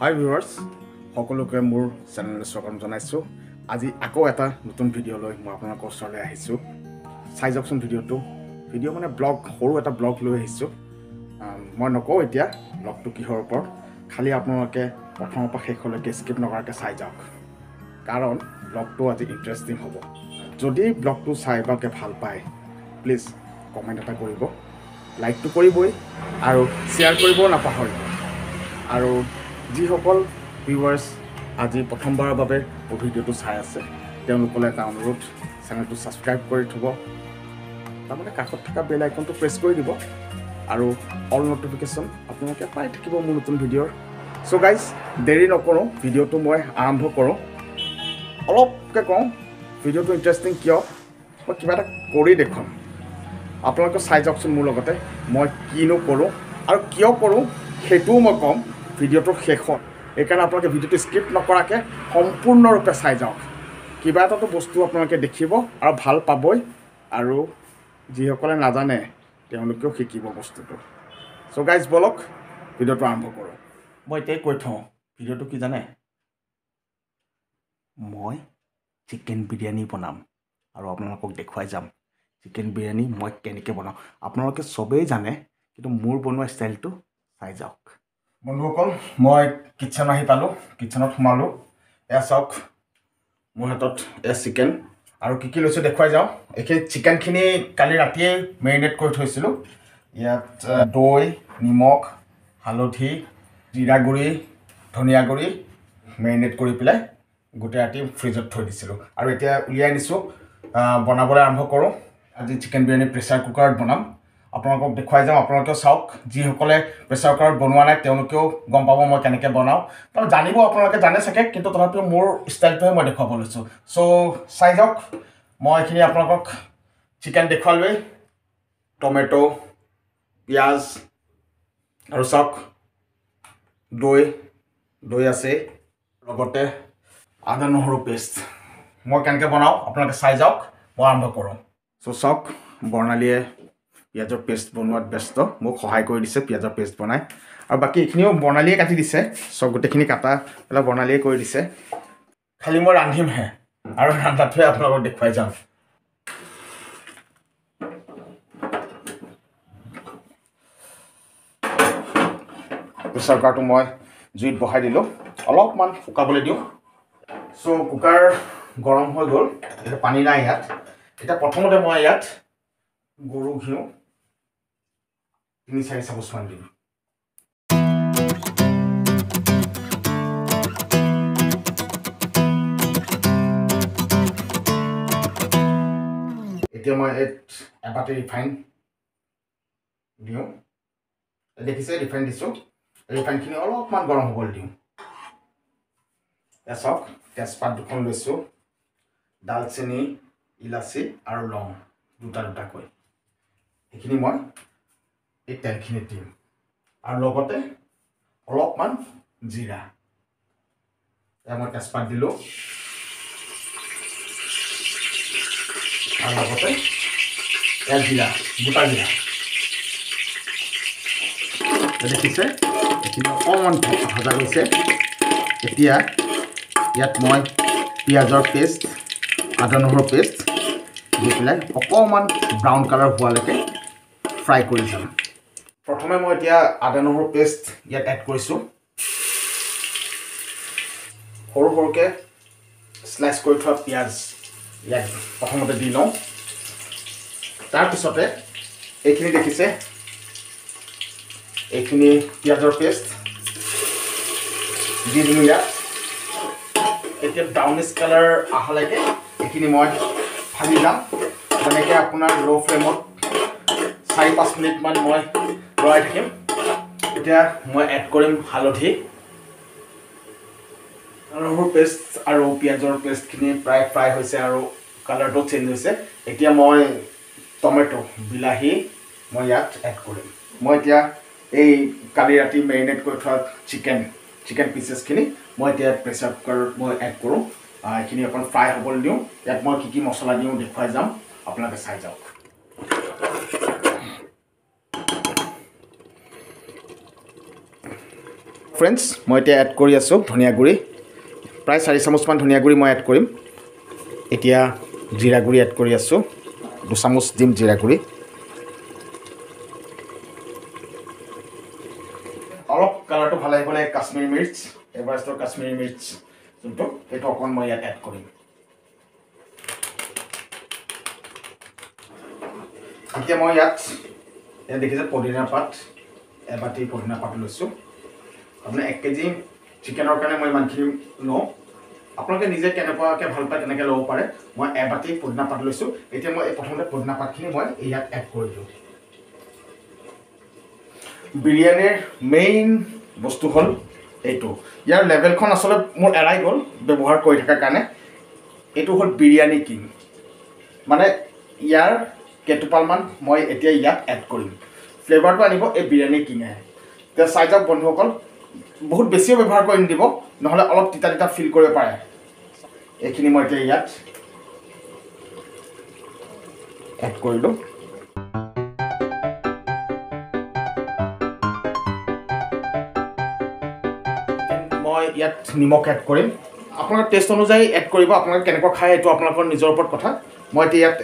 হাই viewers সকলোকে মোৰ চেনেললৈ স্বাগতম জনাইছোঁ। আজি আকৌ এটা নতুন ভিডিঅ' লৈ মই আপোনালোকৰ ওচৰলৈ আহিছোঁ। চাই যাওকচোন ভিডিঅ'টো ভিডিঅ' মানে ব্লগ সৰু এটা ব্লগ লৈ আহিছোঁ। মই নকওঁ এতিয়া ব্লগটো কিহৰ ওপৰত। খালি আপোনালোকে প্ৰথমৰ পৰা শেষলৈকে স্কিপ নকৰাকৈ চাই যাওক। কাৰণ ব্লগটো আজি ইণ্টাৰেষ্টিং হ'ব। যদি ব্লগটো চাই ভালকৈ ভাল পায় প্লিজ কমেণ্ট এটা কৰিব। লাইকটো কৰিবই আৰু শ্বেয়াৰ কৰিবও নাপাহৰিব। আৰু যিসকল ভিউৱাৰ্ছ আজি প্ৰথমবাৰৰ বাবে মোৰ ভিডিঅ'টো চাই আছে তেওঁলোকলৈ এটা অনুৰোধ চেনেলটো ছাবস্ক্ৰাইব কৰি থ'ব। তাৰমানে কাষত থকা বেল আইকনটো প্ৰেছ কৰি দিব আৰু অল নটিফিকেশ্যন আপোনালোকে পাই থাকিব মোৰ নতুন ভিডিঅ'ৰ। চ' গাইজ দেৰি নকৰোঁ ভিডিঅ'টো মই আৰম্ভ কৰোঁ। অলপকৈ কওঁ ভিডিঅ'টো ইণ্টাৰেষ্টিং কিয়? মই কিবা এটা কৰি দেখুৱাম। আপোনালোকে চাই যাওকচোন মোৰ লগতে মই কিনো কৰোঁ আৰু কিয় কৰোঁ সেইটোও মই ক'ম। ভিডিঅ'টোৰ শেষত সেইকাৰণে আপোনালোকে ভিডিঅ'টো স্কিপ নকৰাকৈ সম্পূৰ্ণৰূপে চাই যাওক। কিবা এটাতো বস্তু আপোনালোকে দেখিব আৰু ভাল পাবই আৰু যিসকলে নাজানে তেওঁলোকেও শিকিব বস্তুটো। চ' গাইজ বলক ভিডিঅ'টো আৰম্ভ কৰোঁ। মই এতিয়াই কৈ থওঁ ভিডিঅ'টো কি জানে? মই চিকেন বিৰিয়ানী বনাম আৰু আপোনালোকক দেখুৱাই যাম চিকেন বিৰিয়ানী মই কেনেকৈ বনাওঁ। আপোনালোকে চবেই জানে কিন্তু মোৰ বনোৱা ষ্টাইলটো চাই যাওক। বন্ধুসকল মই কিটচেন আহি পালোঁ। কিটচেনত সোমালোঁ। এয়া চাওক মোৰ হাতত এয়া চিকেন। আৰু কি কি লৈছোঁ দেখুৱাই যাওঁ। এইখিনি চিকেনখিনি কালি ৰাতিয়ে মেৰিনেট কৰি থৈছিলোঁ। ইয়াত দৈ নিমখ হালধি জিৰা গুড়ি ধনিয়া গুড়ি মেৰিনেট কৰি পেলাই গোটেই ৰাতি ফ্ৰিজত থৈ দিছিলোঁ। আৰু এতিয়া উলিয়াই নিছোঁ। বনাবলৈ আৰম্ভ কৰোঁ। আজি চিকেন বিৰিয়ানী প্ৰেছাৰ কুকাৰত বনাম। আপোনালোকক দেখুৱাই যাওঁ আপোনালোকেও চাওক যিসকলে প্ৰেছাৰ কুকাৰত বনোৱা নাই তেওঁলোকেও গম পাব মই কেনেকৈ বনাওঁ। তাৰমানে জানিব আপোনালোকে জানে চাগে কিন্তু তথাপিও মোৰ ষ্টাইলটোহে মই দেখুৱাব লৈছোঁ। চ' চাই যাওক মই এইখিনি আপোনালোকক চিকেন দেখুৱালোৱেই। টমেট' পিঁয়াজ আৰু চাওক দৈ দৈ আছে লগতে আদা নহৰু পেষ্ট। মই কেনেকৈ বনাওঁ আপোনালোকে চাই যাওক মই আৰম্ভ কৰোঁ। চ' চাওক বৰ্ণালীয়ে পিঁয়াজৰ পেষ্ট বনোৱাত ব্যস্ত মোক সহায় কৰি দিছে পিঁয়াজৰ পেষ্ট বনাই। আৰু বাকী এইখিনিও বৰ্ণালীয়ে কাটি দিছে চব গোটেইখিনি কাটা পেলাই বৰ্ণালীয়ে কৰি দিছে। খালি মই ৰান্ধিমহে আৰু ৰান্ধাটোহে আপোনালোকক দেখুৱাই যাম। প্ৰেছাৰ কুকাৰটো মই জুইত বহাই দিলোঁ। অলপমান শুকাবলৈ দিওঁ। চ' কুকাৰ গৰম হৈ গ'ল এতিয়া পানী নাই ইয়াত। এতিয়া প্ৰথমতে মই ইয়াত গৰু ঘিউ তিনি চাৰি চামুচমান দিম এতিয়া মই এবাটি ৰিফাইন দিওঁ দেখিছে ৰিফাইন দিছোঁ ৰিফাইনখিনি অলপমান গৰম হ'বলৈ দিওঁ চাওক তেজপাত দুখন লৈছোঁ ডালচেনি ইলাচি আৰু লং দুটা দুটাকৈ সেইখিনি মই এই তেলখিনিত দিম। আৰু লগতে অলপমান জিৰা। মই তেজপাত দিলোঁ। আৰু লগতে এয়া জিৰা গোটা জিৰা। দেখিছে? এইখিনি অকণমান ভজা গৈছে এতিয়া ইয়াত মই পিঁয়াজৰ পেষ্ট আদা নহৰুৰ পেষ্ট দি পেলাই অকণমান ব্ৰাউন কালাৰ হোৱালৈকে ফ্ৰাই কৰি যাম প্ৰথমে মই এতিয়া আদা নহৰু পেষ্ট ইয়াত এড কৰিছোঁ। সৰু সৰুকৈ শ্লাইচ কৰি থোৱা পিঁয়াজ ইয়াত প্ৰথমতে দি লওঁ। তাৰপিছতে এইখিনি দেখিছে। এইখিনি পিঁয়াজৰ পেষ্ট দি দিলোঁ ইয়াত। এতিয়া ব্ৰাউনিছ কালাৰ অহালৈকে এইখিনি মই ভাজি যাম। তেনেকৈ আপোনাৰ ল' ফ্লেমত চাৰি পাঁচ মিনিটমান মই লৰাই থাকিম। এতিয়া মই এড কৰিম হালধি। নহৰু পেষ্ট আৰু পিঁয়াজৰ পেষ্টখিনি প্ৰায় ফ্ৰাই হৈছে আৰু কালাৰটো চেঞ্জ হৈছে। এতিয়া মই টমেট' বিলাহী মই ইয়াত এড কৰিম। মই এতিয়া এই কালি ৰাতি মেৰিনেট কৰি থোৱা চিকেন চিকেন পিচেছখিনি মই এতিয়া প্ৰেছাৰ কুকাৰত মই এড কৰোঁ। এইখিনি অকণ ফ্ৰাই হ'বলৈ দিওঁ। ইয়াত মই কি কি মছলা দিওঁ দেখুৱাই যাম। আপোনালোকে চাই যাওক। ফ্ৰেণ্ডছ মই এতিয়া এড কৰি আছোঁ ধনিয়া গুড়ি। প্ৰায় চাৰি চামুচমান ধনিয়া গুড়ি মই এড কৰিম। এতিয়া জিৰা গুড়ি এড কৰি আছোঁ। দুচামুচ দিম জিৰা গুড়ি। অলপ কালাৰটো ভাল আহিবলৈ কাশ্মীৰী মিৰ্চ এভাৰেষ্টৰ কাশ্মীৰী মিৰ্চ যোনটো সেইটো অকণমান মই ইয়াত এড কৰিম। এতিয়া মই ইয়াত ইয়াত দেখিছে পদিনা পাত এবাটি পদিনা পাত লৈছোঁ। আপোনাৰ এক কেজি চিকেনৰ কাৰণে মই ইমানখিনি লওঁ। আপোনালোকে নিজে কেনেকুৱাকৈ ভাল পায় তেনেকৈ ল'ব পাৰে। মই এবাটি পদিনা পাত লৈছোঁ। এতিয়া মই প্ৰথমতে পদিনা পাতখিনি মই ইয়াত এড কৰি দিওঁ। বিৰিয়ানীৰ মেইন বস্তু হ'ল এইটো। ইয়াৰ লেভেলখন আচলতে মোৰ এৰাই গ'ল ব্যৱহাৰ কৰি থকাৰ কাৰণে। এইটো হ'ল বিৰিয়ানী কিং মানে ইয়াৰ কেইটোপালমান মই এতিয়া ইয়াত এড কৰিম। ফ্লেভাৰটো আনিব এই বিৰিয়ানী কিঙে এতিয়া চাই যাওক বন্ধুসকল বহুত বেছিও ব্যৱহাৰ কৰি নিদিব নহ'লে অলপ তিতা তিতা ফিল কৰিব পাৰে। এইখিনি মই এতিয়া ইয়াত এড কৰিলোঁ। মই ইয়াত নিমখ এড কৰিম। আপোনালোকৰ টেষ্ট অনুযায়ী এড কৰিব আপোনালোকে কেনেকুৱা খায় এইটো আপোনালোকৰ নিজৰ ওপৰত কথা। মই এতিয়া ইয়াত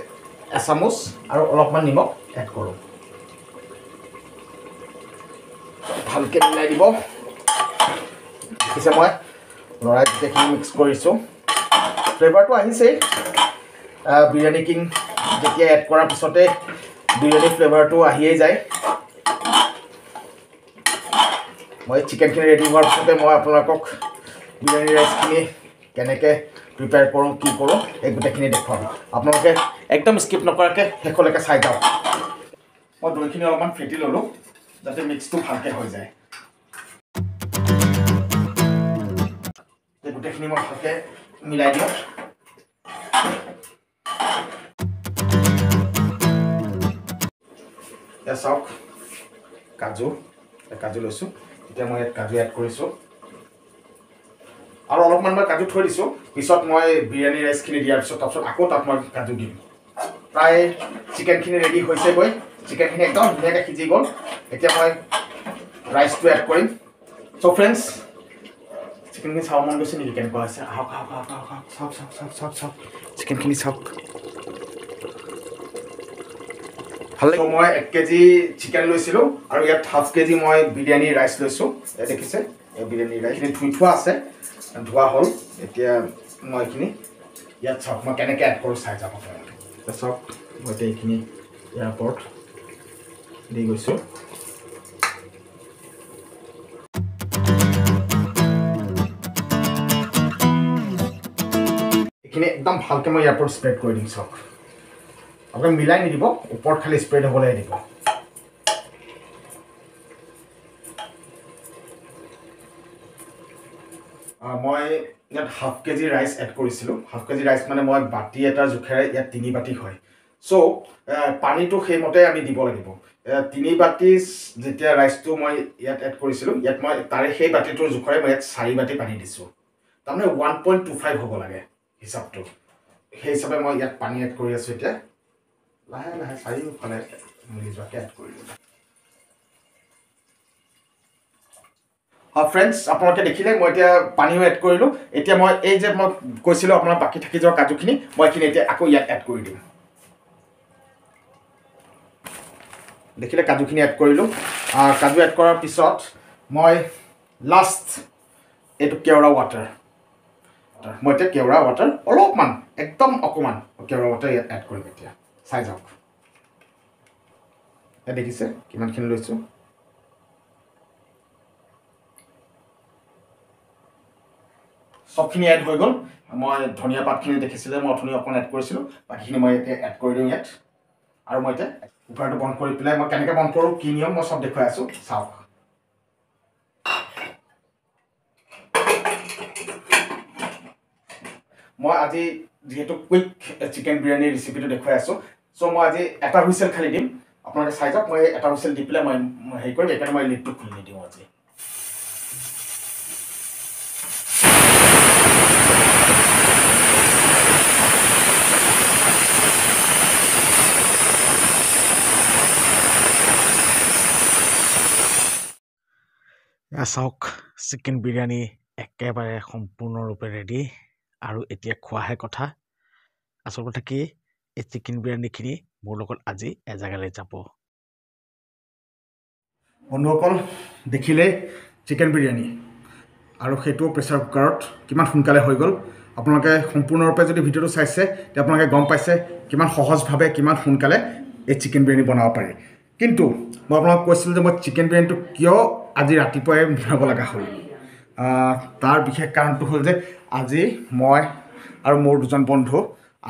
এচামুচ আৰু অলপমান নিমখ এড কৰোঁ। ভালকৈ মিলাই দিব। দেখিছে মই লৰাই গোটেইখিনি মিক্স কৰিছোঁ ফ্লেভাৰটো আহিছেই। বিৰিয়ানী কিং যেতিয়া এড কৰাৰ পিছতে বিৰিয়ানী ফ্লেভাৰটো আহিয়েই যায়। মই চিকেনখিনি ৰেডি হোৱাৰ পিছতে মই আপোনালোকক বিৰিয়ানী ৰাইচখিনি কেনেকৈ প্ৰিপেয়াৰ কৰোঁ কি কৰোঁ এই গোটেইখিনি দেখুৱাম। আপোনালোকে একদম স্কিপ নকৰাকৈ শেষলৈকে চাই যাওক। মই দৈখিনি অলপমান ফেটি ল'লোঁ যাতে মিক্সটো ভালকৈ হৈ যায়। মই ভালকৈ মিলাই দিওঁ এতিয়া চাওক কাজু কাজু লৈছোঁ এতিয়া মই ইয়াত কাজু এড কৰিছোঁ আৰু অলপমান মই কাজু থৈ দিছোঁ পিছত মই বিৰিয়ানী ৰাইচখিনি দিয়াৰ পিছত তাৰপিছত আকৌ তাত মই কাজু দিম প্ৰায় চিকেনখিনি ৰেডি হৈছেগৈ চিকেনখিনি একদম ধুনীয়াকৈ সিজি গ'ল এতিয়া মই ৰাইচটো এড কৰিম চ' ফ্ৰেণ্ডছ চিকেনখিনি চাব মন গৈছে নেকি কেনেকুৱা হৈছে আহক আহক আহক আহক আহক চাওক চাওক চাওক চাওক চাওক চিকেনখিনি চাওক ভাল লাগিব মই এক কেজি চিকেন লৈছিলোঁ আৰু ইয়াত হাফ কেজি মই বিৰিয়ানী ৰাইচ লৈছোঁ। দেখিছে? এই বিৰিয়ানী ৰাইচখিনি ধুই থোৱা আছে। ধোৱা হ'ল। এতিয়া মই এইখিনি ইয়াত চাওক মই কেনেকৈ এড কৰোঁ চাই যাম আপোনালোকে। চাওক মই এতিয়া এইখিনি ইয়াৰ ওপৰত দি গৈছোঁ। এইখিনি একদম ভালকৈ মই ইয়াৰ ওপৰত স্প্ৰেড কৰি দিম চাওক। আপোনাক মিলাই নিদিব ওপৰত খালি স্প্ৰেড হ'বলৈ দিব। মই ইয়াত হাফ কেজি ৰাইচ এড কৰিছিলোঁ। হাফ কেজি ৰাইচ মানে মই বাতি এটাৰ জোখেৰে ইয়াত তিনি বাতি হয়। চ' পানীটো সেইমতে আমি দিব লাগিব। তিনি বাতি যেতিয়া ৰাইচটো মই ইয়াত এড কৰিছিলোঁ ইয়াত মই তাৰে সেই বাতিটোৰ জোখৰে মই ইয়াত চাৰি বাতি পানী দিছোঁ। তাৰমানে ওৱান পইণ্ট টু ফাইভ হ'ব লাগে। হিচাপটো। সেই হিচাপে মই ইয়াত পানী এড কৰি আছোঁ এতিয়া। লাহে লাহে চাৰিওফালে মিলি যোৱাকৈ এড কৰি দিলোঁ হয় ফ্ৰেণ্ডছ আপোনালোকে দেখিলে মই এতিয়া পানীও এড কৰিলোঁ। এতিয়া মই এই যে মই কৈছিলোঁ আপোনাৰ বাকী থাকি যোৱা কাজুখিনি মই এইখিনি এতিয়া আকৌ ইয়াত এড কৰি দিম। দেখিলে কাজুখিনি এড কৰিলোঁ। কাজু এড কৰাৰ পিছত মই লাষ্ট এইটো কেওৰা ৱাটাৰ মই এতিয়া কেওৰা ৱাটাৰ অলপমান একদম অকণমান কেওৰা ৱাটাৰ ইয়াত এড কৰিম এতিয়া চাই যাওক ইয়াত দেখিছে কিমানখিনি লৈছোঁ চবখিনি এড হৈ গ'ল মই ধনিয়া পাতখিনি দেখিছিলে মই অথনি অকণ এড কৰিছিলোঁ বাকীখিনি মই এতিয়া এড কৰি দিওঁ ইয়াত আৰু মই এতিয়া কুকাৰটো বন্ধ কৰি পেলাই মই কেনেকৈ বন্ধ কৰোঁ কি নিয়ম মই চব দেখুৱাই আছোঁ। চাওক মই আজি যিহেতু কুইক চিকেন বিৰিয়ানী ৰেচিপিটো দেখুৱাই আছোঁ চ' মই আজি এটা হুইচেল খালি দিম। আপোনালোকে চাই যাওক মই এটা হুইচেল দি পেলাই মই হেৰি কৰিম সেইকাৰণে মই লিডটো খুলি নিদিওঁ আজি। চাওক চিকেন বিৰিয়ানী একেবাৰে সম্পূৰ্ণৰূপে ৰেডি আৰু এতিয়া খোৱাহে কথা। আচল কথা কি এই চিকেন বিৰিয়ানীখিনি মোৰ লগত আজি এজেগালৈ যাব। বন্ধুসকল দেখিলেই চিকেন বিৰিয়ানী। আৰু সেইটো প্ৰেছাৰ কুকাৰত কিমান সোনকালে হৈ গ'ল। আপোনালোকে সম্পূৰ্ণৰূপে যদি ভিডিঅ'টো চাইছে তেতিয়া আপোনালোকে গম পাইছে কিমান সহজভাৱে কিমান সোনকালে এই চিকেন বিৰিয়ানী বনাব পাৰি। কিন্তু মই আপোনালোকক কৈছিলোঁ যে মই চিকেন বিৰিয়ানীটো কিয় আজি ৰাতিপুৱাই বনাব লগা হ'ল। তাৰ বিশেষ কাৰণটো হ'ল যে আজি মই আৰু মোৰ দুজন বন্ধু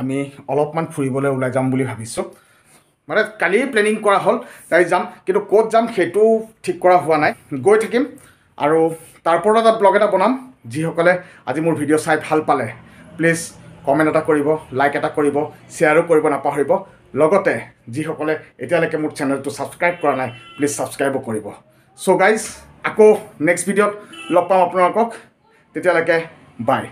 আমি অলপমান ফুৰিবলৈ ওলাই যাম বুলি ভাবিছোঁ। মানে কালিয়ে প্লেনিং কৰা হ'ল তাই যাম কিন্তু ক'ত যাম সেইটো ঠিক কৰা হোৱা নাই। গৈ থাকিম আৰু তাৰ ওপৰত এটা ব্লগ এটা বনাম যিসকলে আজি মোৰ ভিডিঅ' চাই ভাল পালে। প্লিজ কমেণ্ট এটা কৰিব লাইক এটা কৰিব শ্বেয়াৰো কৰিব নাপাহৰিব। লগতে যিসকলে এতিয়ালৈকে মোৰ চেনেলটো ছাবস্ক্ৰাইব কৰা নাই প্লিজ ছাবস্ক্ৰাইবো কৰিব। চ' গাইজ আকৌ নেক্সট ভিডিঅ'ত লগ পাম আপোনালোকক। তেতিয়ালৈকে বাই